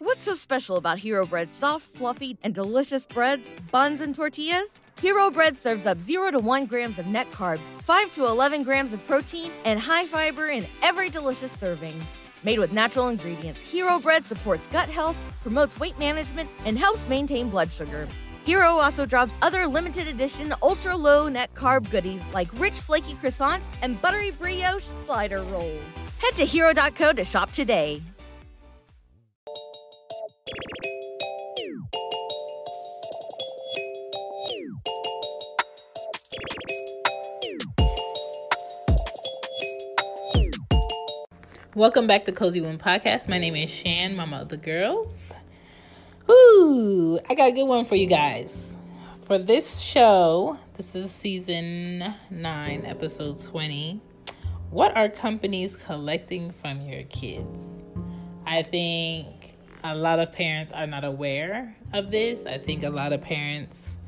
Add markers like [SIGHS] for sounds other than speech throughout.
What's so special about Hero Bread's soft, fluffy, and delicious breads, buns, and tortillas? Hero Bread serves up 0 to 1 grams of net carbs, 5 to 11 grams of protein, and high fiber in every delicious serving. Made with natural ingredients, Hero Bread supports gut health, promotes weight management, and helps maintain blood sugar. Hero also drops other limited edition ultra low net carb goodies like rich flaky croissants and buttery brioche slider rolls. Head to hero.co to shop today. Welcome back to Cozy Womb Podcast. My name is Shan, mama of the girls. Ooh, I got a good one for you guys. For this show, this is season 9, episode 20. What are companies collecting from your kids? I think a lot of parents are not aware of this. I think a lot of parents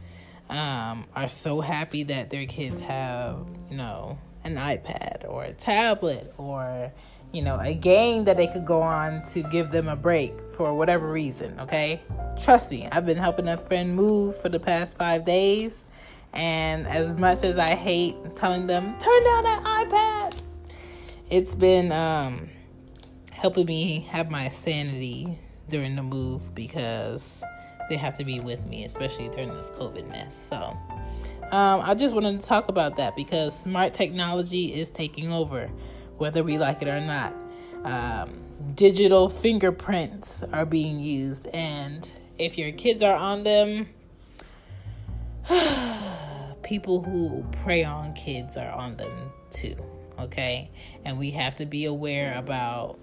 um, are so happy that their kids have, you know, an iPad or a tablet or you know, a game that they could go on to give them a break for whatever reason, okay? Trust me, I've been helping a friend move for the past five days, and as much as I hate telling them, turn down that iPad, it's been um, helping me have my sanity during the move because they have to be with me, especially during this COVID mess. So, um, I just wanted to talk about that because smart technology is taking over whether we like it or not. Um, digital fingerprints are being used, and if your kids are on them, [SIGHS] people who prey on kids are on them too. Okay, and we have to be aware about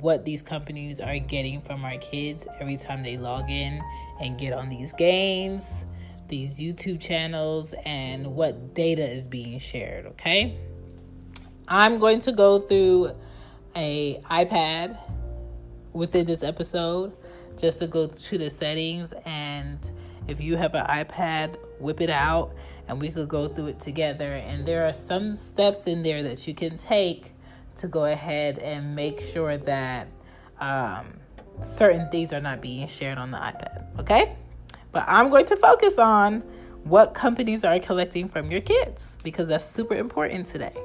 what these companies are getting from our kids every time they log in and get on these games, these YouTube channels, and what data is being shared. Okay. I'm going to go through a iPad within this episode just to go to the settings and if you have an iPad, whip it out and we could go through it together. And there are some steps in there that you can take to go ahead and make sure that um, certain things are not being shared on the iPad. Okay? But I'm going to focus on what companies are collecting from your kids because that's super important today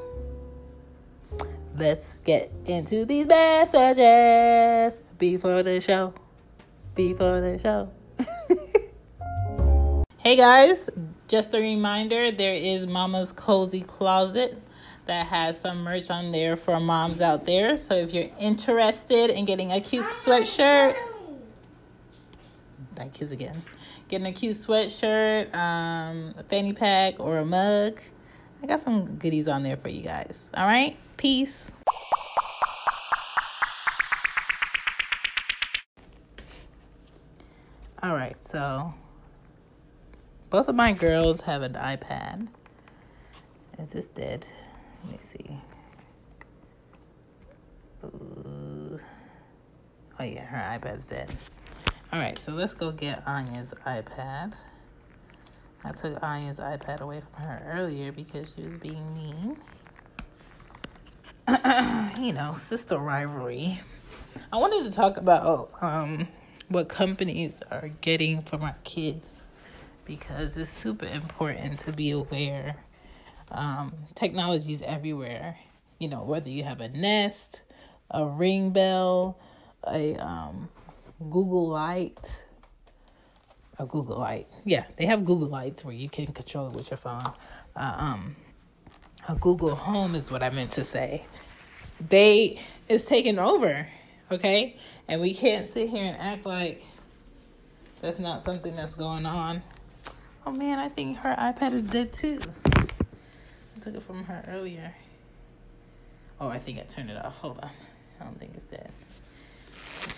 let's get into these messages before the show. Before the show. [LAUGHS] hey guys, just a reminder there is Mama's Cozy Closet that has some merch on there for moms out there. So if you're interested in getting a cute sweatshirt, that kids again, getting a cute sweatshirt, um, a fanny pack, or a mug, I got some goodies on there for you guys. All right. Peace. All right, so both of my girls have an iPad. Is this dead? Let me see. Ooh. Oh, yeah, her iPad's dead. All right, so let's go get Anya's iPad. I took Anya's iPad away from her earlier because she was being mean. [CLEARS THROAT] you know, sister rivalry. I wanted to talk about um, what companies are getting from our kids because it's super important to be aware. Um, technology is everywhere. You know, whether you have a Nest, a Ring Bell, a um, Google Light, a Google Light. Yeah, they have Google Lights where you can control it with your phone. Uh, um, a Google Home is what I meant to say. They is taking over, okay? And we can't sit here and act like that's not something that's going on. Oh man, I think her iPad is dead too. I took it from her earlier. Oh, I think I turned it off. Hold on. I don't think it's dead.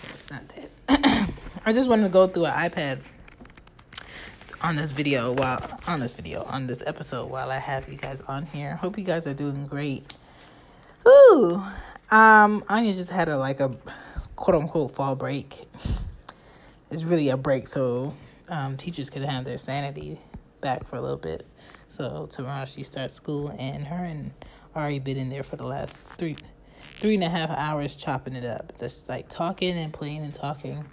It's not dead. [CLEARS THROAT] I just wanted to go through an iPad on this video while on this video on this episode while I have you guys on here. Hope you guys are doing great. Ooh, um, Anya just had a like a quote unquote fall break. It's really a break, so um, teachers can have their sanity back for a little bit. So tomorrow she starts school, and her and Ari been in there for the last three three and a half hours chopping it up, just like talking and playing and talking.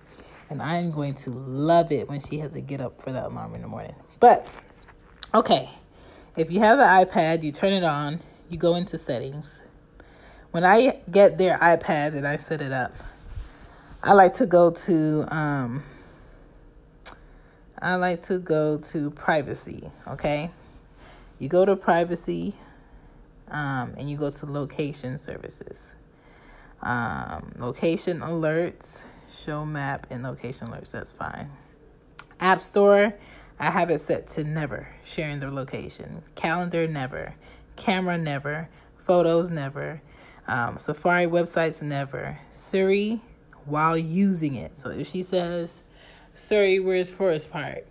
And I am going to love it when she has to get up for that alarm in the morning. But, okay, if you have the iPad, you turn it on, you go into settings. When I get their iPad and I set it up, I like to go to um I like to go to privacy, okay? You go to privacy um, and you go to location services. Um, location alerts, show map, and location alerts. That's fine. App Store, I have it set to never sharing the location. Calendar, never. Camera, never. Photos, never. Um, Safari websites, never. Siri, while using it. So if she says, Siri, where's Forest Park?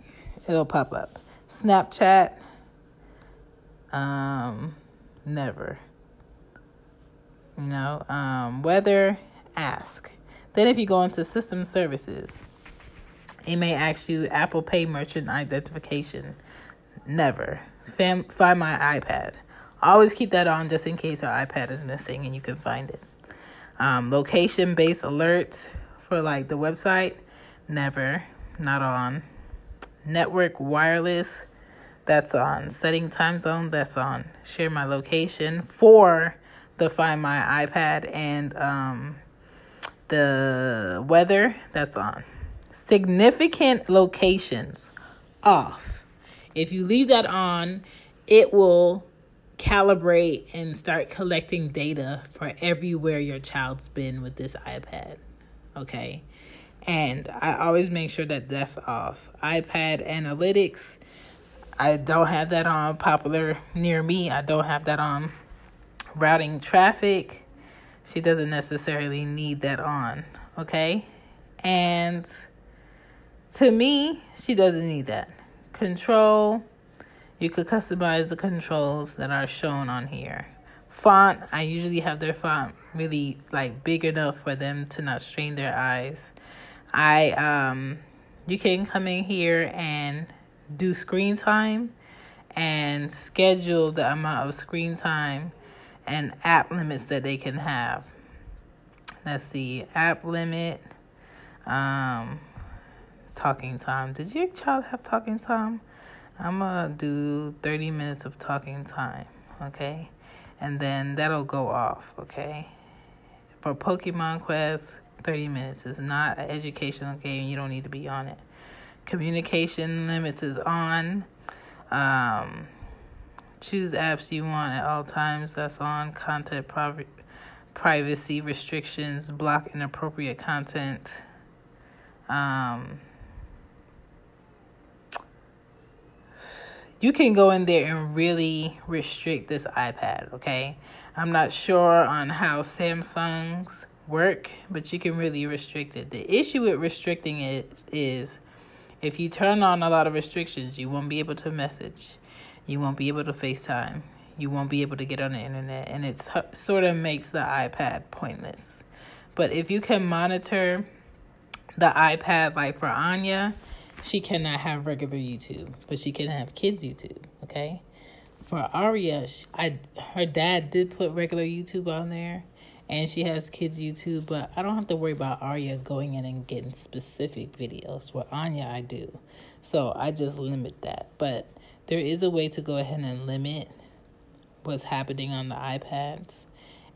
It'll pop up. Snapchat, um, never. Know, um, weather, ask. Then if you go into system services, it may ask you Apple Pay merchant identification. Never. Fam- find my iPad. Always keep that on just in case your iPad is missing and you can find it. Um, location based alerts for like the website. Never. Not on. Network wireless that's on setting time zone that's on share my location for the find my ipad and um, the weather that's on significant locations off if you leave that on it will calibrate and start collecting data for everywhere your child's been with this ipad okay and i always make sure that that's off ipad analytics I don't have that on popular near me. I don't have that on routing traffic. She doesn't necessarily need that on, okay? And to me, she doesn't need that. Control, you could customize the controls that are shown on here. Font, I usually have their font really like big enough for them to not strain their eyes. I um you can come in here and do screen time and schedule the amount of screen time and app limits that they can have. Let's see, app limit, um, talking time. Did your child have talking time? I'm gonna do 30 minutes of talking time, okay? And then that'll go off, okay? For Pokemon Quest, 30 minutes is not an educational game. You don't need to be on it communication limits is on. Um, choose apps you want at all times. That's on. Content prov- privacy restrictions. Block inappropriate content. Um, you can go in there and really restrict this iPad, okay? I'm not sure on how Samsung's work, but you can really restrict it. The issue with restricting it is if you turn on a lot of restrictions, you won't be able to message. You won't be able to FaceTime. You won't be able to get on the internet. And it sort of makes the iPad pointless. But if you can monitor the iPad, like for Anya, she cannot have regular YouTube, but she can have kids' YouTube, okay? For Aria, I her dad did put regular YouTube on there and she has kids YouTube, but I don't have to worry about Arya going in and getting specific videos. For Anya, I do. So I just limit that. But there is a way to go ahead and limit what's happening on the iPads.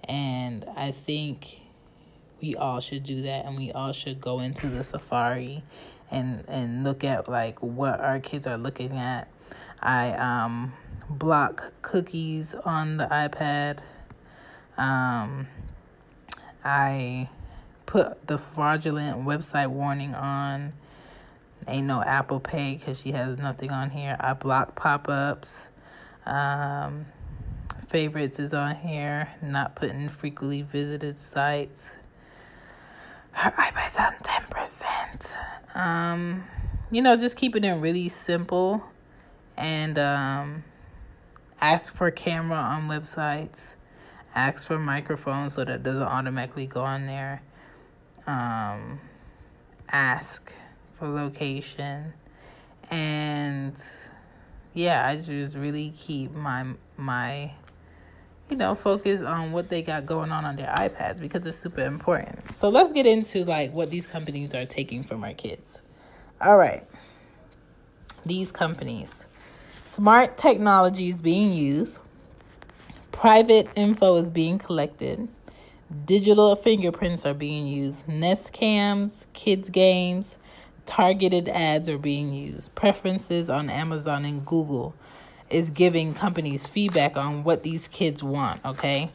And I think we all should do that and we all should go into the safari and and look at like what our kids are looking at. I um block cookies on the iPad. Um I put the fraudulent website warning on. Ain't no Apple Pay because she has nothing on here. I block pop ups. Um, favorites is on here. Not putting frequently visited sites. Her iPad's on 10%. Um, you know, just keeping it really simple and um, ask for camera on websites ask for microphone so that doesn't automatically go on there. Um, ask location, and yeah, I just really keep my my you know, focus on what they got going on on their iPads because it's super important. So let's get into like what these companies are taking from our kids. All right. These companies. Smart technology is being used. Private info is being collected. Digital fingerprints are being used. Nest cams, kids games, targeted ads are being used. Preferences on Amazon and Google is giving companies feedback on what these kids want, okay?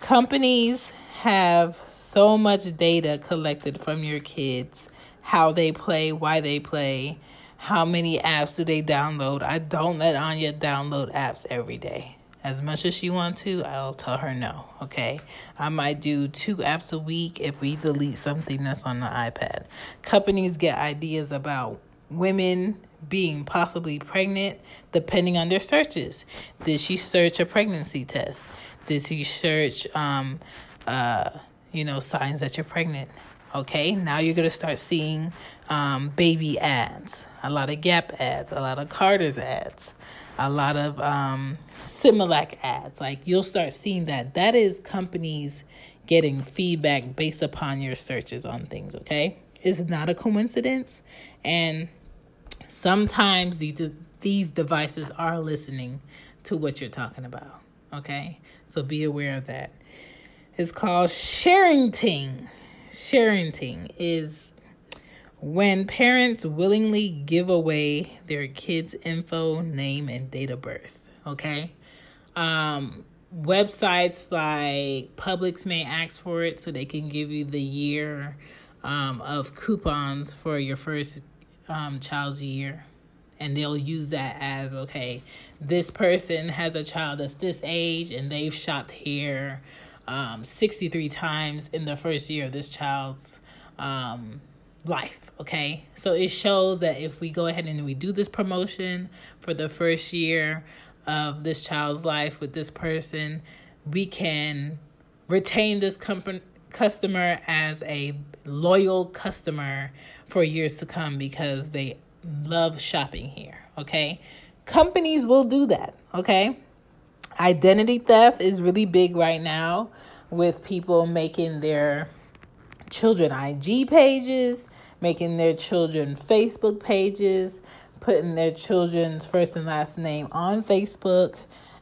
Companies have so much data collected from your kids, how they play, why they play, how many apps do they download. I don't let Anya download apps every day. As much as she wants to, I'll tell her no, okay? I might do two apps a week if we delete something that's on the iPad. Companies get ideas about women being possibly pregnant depending on their searches. Did she search a pregnancy test? Did she search um uh you know signs that you're pregnant? Okay, now you're gonna start seeing um baby ads, a lot of Gap ads, a lot of Carter's ads, a lot of um Similac ads. Like you'll start seeing that. That is companies getting feedback based upon your searches on things, okay? It's not a coincidence and sometimes these these devices are listening to what you're talking about. Okay, so be aware of that. It's called sharenting. Sharenting is when parents willingly give away their kids' info, name, and date of birth. Okay, um, websites like Publix may ask for it so they can give you the year um, of coupons for your first um, child's year and they'll use that as okay this person has a child that's this age and they've shopped here um, 63 times in the first year of this child's um, life okay so it shows that if we go ahead and we do this promotion for the first year of this child's life with this person we can retain this company customer as a loyal customer for years to come because they love shopping here, okay? Companies will do that, okay? Identity theft is really big right now with people making their children IG pages, making their children Facebook pages, putting their children's first and last name on Facebook,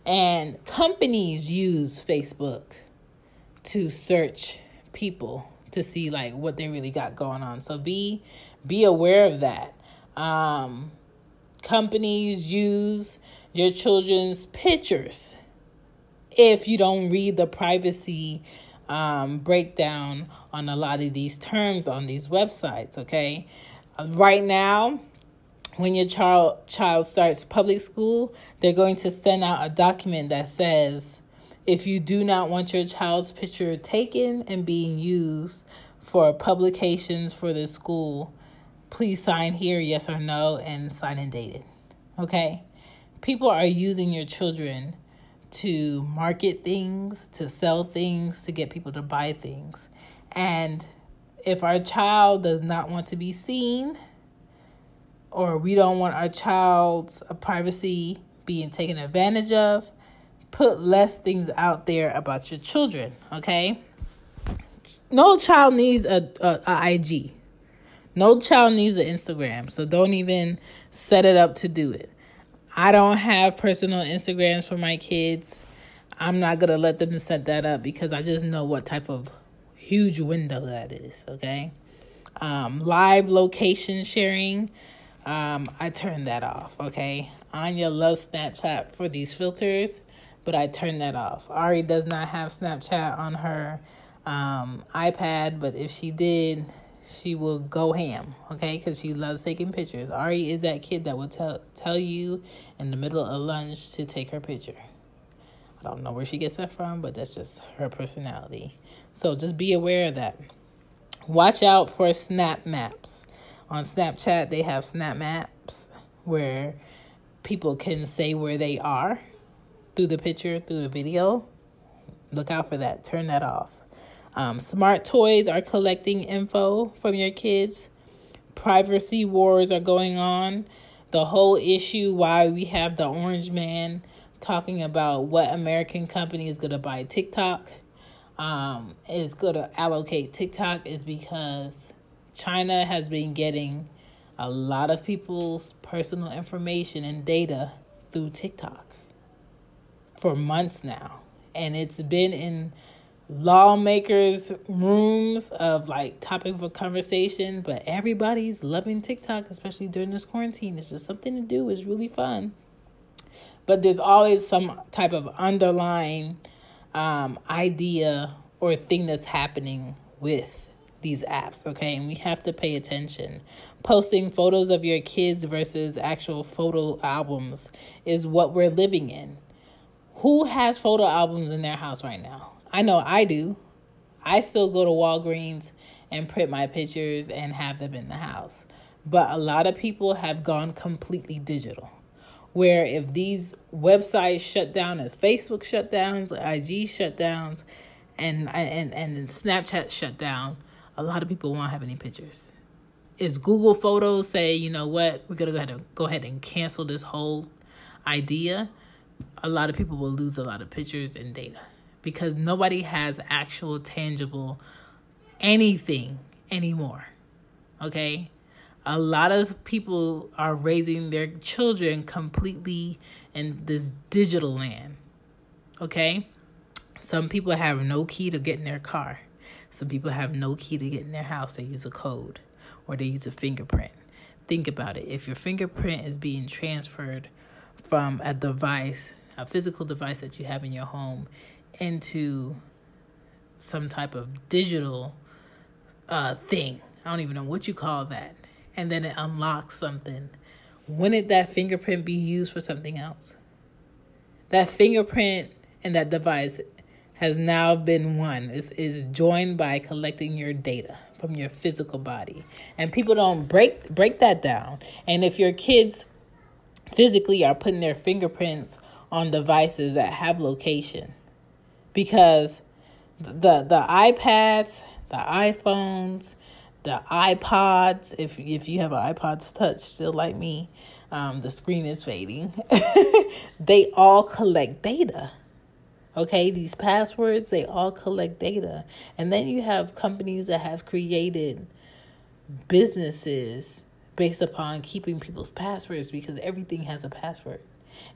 and companies use Facebook to search people to see like what they really got going on. So be be aware of that. Um, companies use your children's pictures if you don't read the privacy um, breakdown on a lot of these terms on these websites. Okay, uh, right now when your child child starts public school, they're going to send out a document that says if you do not want your child's picture taken and being used for publications for the school, please sign here, yes or no, and sign and date it. Okay? People are using your children to market things, to sell things, to get people to buy things. And if our child does not want to be seen, or we don't want our child's privacy being taken advantage of, put less things out there about your children, okay? No child needs a, a, a IG. No child needs an Instagram, so don't even set it up to do it. I don't have personal Instagrams for my kids. I'm not gonna let them set that up because I just know what type of huge window that is. Okay, um, live location sharing. Um, I turn that off. Okay, Anya loves Snapchat for these filters but I turned that off. Ari does not have Snapchat on her um, iPad, but if she did, she will go ham, okay? Because she loves taking pictures. Ari is that kid that will tell tell you in the middle of lunch to take her picture. I don't know where she gets that from, but that's just her personality. So just be aware of that. Watch out for snap maps. On Snapchat, they have snap maps where people can say where they are through the picture, through the video. Look out for that. Turn that off. Um, smart toys are collecting info from your kids. Privacy wars are going on. The whole issue why we have the orange man talking about what American company is going to buy TikTok, um, is going to allocate TikTok, is because China has been getting a lot of people's personal information and data through TikTok for months now. And it's been in lawmakers' rooms of like topic of conversation, but everybody's loving TikTok, especially during this quarantine. It's just something to do, it's really fun. But there's always some type of underlying um, idea or thing that's happening with these apps, okay? And we have to pay attention. Posting photos of your kids versus actual photo albums is what we're living in. Who has photo albums in their house right now? I know I do. I still go to Walgreens and print my pictures and have them in the house. But a lot of people have gone completely digital. Where if these websites shut down, and Facebook shut down, IG shut downs, and and and Snapchat shut down, a lot of people won't have any pictures. Is Google Photos say, you know what, we're gonna go ahead and go ahead and cancel this whole idea? A lot of people will lose a lot of pictures and data because nobody has actual tangible anything anymore. Okay? A lot of people are raising their children completely in this digital land. Okay? Some people have no key to get in their car. Some people have no key to get in their house. They use a code or they use a fingerprint. Think about it. If your fingerprint is being transferred from a device, a physical device that you have in your home, into some type of digital uh, thing. I don't even know what you call that. And then it unlocks something. Wouldn't that fingerprint be used for something else? That fingerprint and that device has now been one. Is is joined by collecting your data from your physical body. And people don't break break that down. And if your kids physically are putting their fingerprints on devices that have location, because the the iPads, the iPhones, the iPods, if if you have an iPod touch still like me, um, the screen is fading. [LAUGHS] they all collect data. Okay, these passwords, they all collect data. And then you have companies that have created businesses based upon keeping people's passwords because everything has a password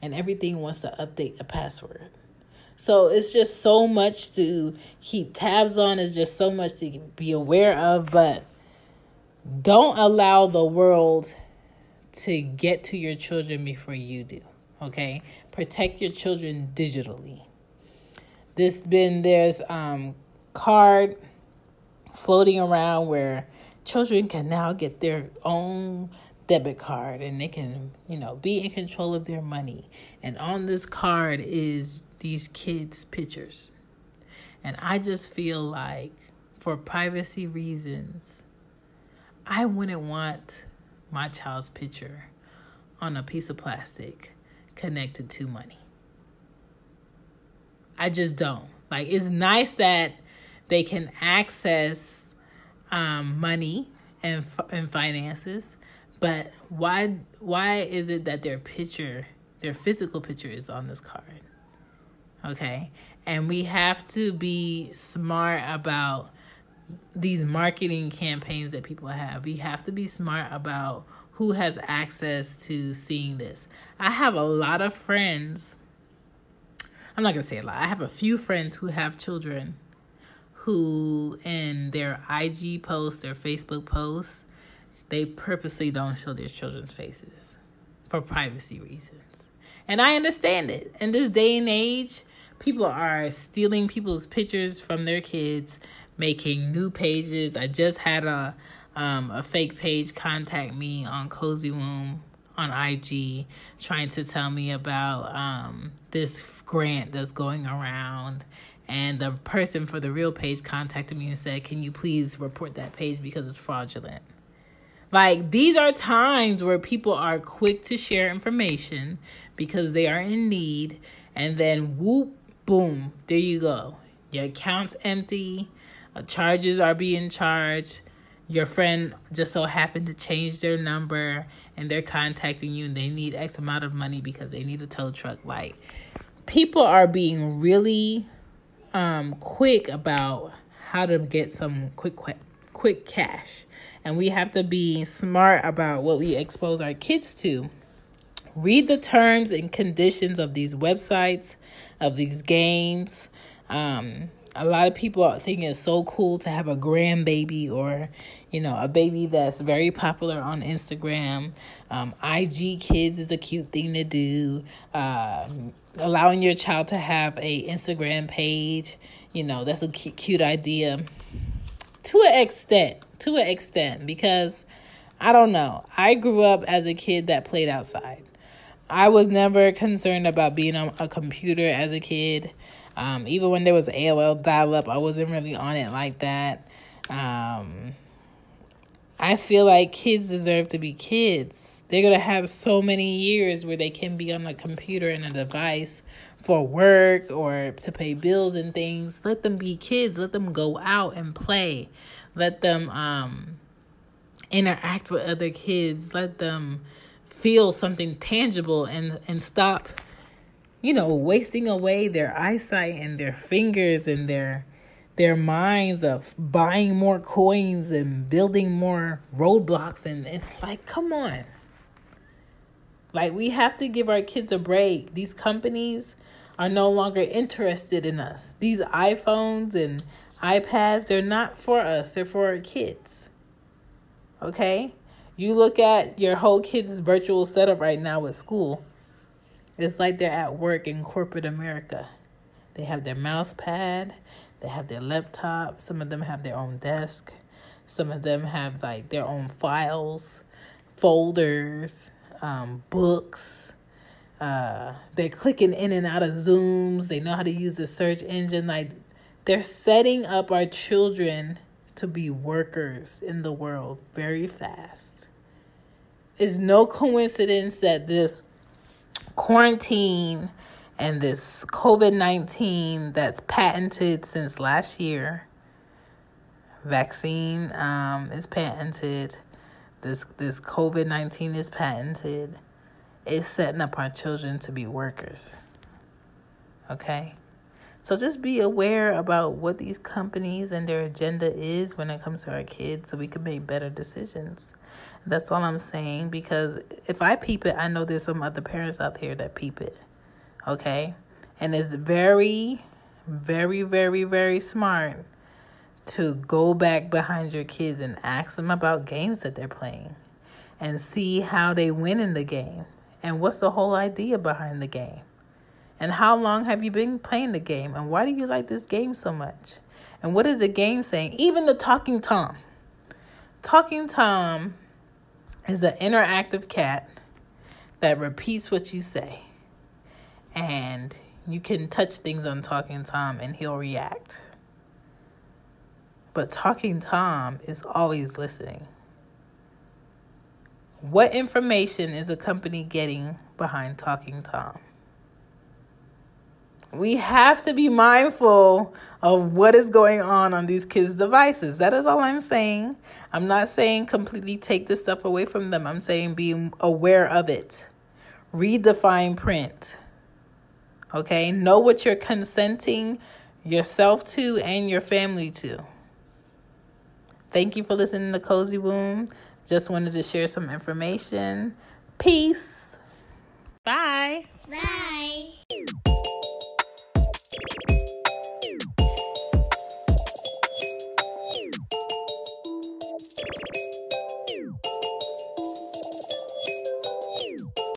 and everything wants to update a password. So it's just so much to keep tabs on, it's just so much to be aware of, but don't allow the world to get to your children before you do. Okay? Protect your children digitally. This been there's um card floating around where children can now get their own debit card and they can, you know, be in control of their money. And on this card is these kids' pictures. And I just feel like, for privacy reasons, I wouldn't want my child's picture on a piece of plastic connected to money. I just don't. Like, it's nice that they can access um, money and and finances, but why why is it that their picture, their physical picture, is on this card? Okay. And we have to be smart about these marketing campaigns that people have. We have to be smart about who has access to seeing this. I have a lot of friends. I'm not going to say a lot. I have a few friends who have children who, in their IG posts, their Facebook posts, they purposely don't show their children's faces for privacy reasons. And I understand it. In this day and age, people are stealing people's pictures from their kids, making new pages. I just had a um, a fake page contact me on Cozy Womb on IG, trying to tell me about um, this grant that's going around. And the person for the real page contacted me and said, Can you please report that page because it's fraudulent? Like, these are times where people are quick to share information because they are in need, and then whoop, boom, there you go. Your account's empty, uh, charges are being charged, your friend just so happened to change their number and they're contacting you and they need X amount of money because they need a tow truck. Like people are being really um quick about how to get some quick quick quick cash. And we have to be smart about what we expose our kids to. Read the terms and conditions of these websites, of these games. Um, a lot of people think it's so cool to have a grandbaby or you know a baby that's very popular on instagram. Um, ig kids is a cute thing to do. Uh, allowing your child to have a instagram page you know that's a cute, cute idea. To an extent to an extent because i don't know i grew up as a kid that played outside i was never concerned about being on a computer as a kid um, even when there was AOL dial up, I wasn't really on it like that. Um, I feel like kids deserve to be kids. They're going to have so many years where they can be on a computer and a device for work or to pay bills and things. Let them be kids. Let them go out and play. Let them um, interact with other kids. Let them feel something tangible and, and stop you know, wasting away their eyesight and their fingers and their their minds of buying more coins and building more Roblox and, and like come on. Like we have to give our kids a break. These companies are no longer interested in us. These iPhones and iPads, they're not for us. They're for our kids. Okay? You look at your whole kids' virtual setup right now with school it's like they're at work in corporate America. They have their mouse pad, they have their laptop, some of them have their own desk, some of them have like their own files, folders, um, books. Uh, they're clicking in and out of Zooms. They know how to use the search engine. Like they're setting up our children to be workers in the world very fast. It's no coincidence that this quarantine and this COVID 19 that's patented since last year. Vaccine um, is patented. This this COVID 19 is patented. It's setting up our children to be workers. Okay? So just be aware about what these companies and their agenda is when it comes to our kids so we can make better decisions. That's all I'm saying because if I peep it, I know there's some other parents out there that peep it. Okay? And it's very, very, very, very smart to go back behind your kids and ask them about games that they're playing and see how they win in the game and what's the whole idea behind the game. And how long have you been playing the game? And why do you like this game so much? And what is the game saying? Even the Talking Tom. Talking Tom is an interactive cat that repeats what you say. And you can touch things on Talking Tom and he'll react. But Talking Tom is always listening. What information is a company getting behind Talking Tom? We have to be mindful of what is going on on these kids' devices. That is all I'm saying. I'm not saying completely take this stuff away from them. I'm saying be aware of it. Read the fine print. Okay? Know what you're consenting yourself to and your family to. Thank you for listening to Cozy Womb. Just wanted to share some information. Peace. Bye. Bye.